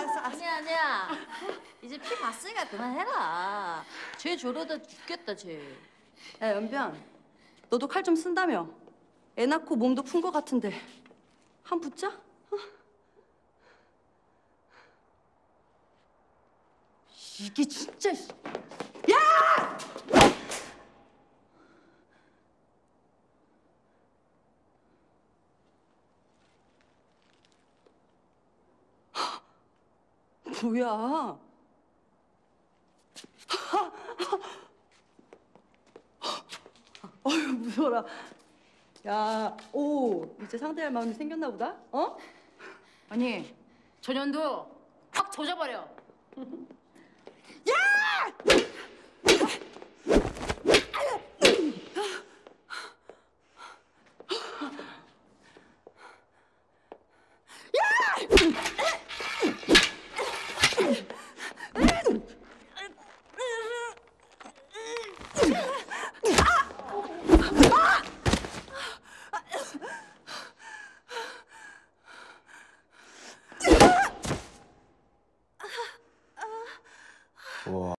알았어, 아니야 아니야. 이제 피 봤으니까 그만해라. 쟤 저러다 죽겠다 쟤 야 연변. 너도 칼 좀 쓴다며. 애 낳고 몸도 푼 것 같은데. 한 붙자? 어? 이게 진짜 뭐야? 어휴 무서워라. 야, 오 이제 상대할 마음이 생겼나 보다. 어? 아니 전현도 확 조져버려. Wow.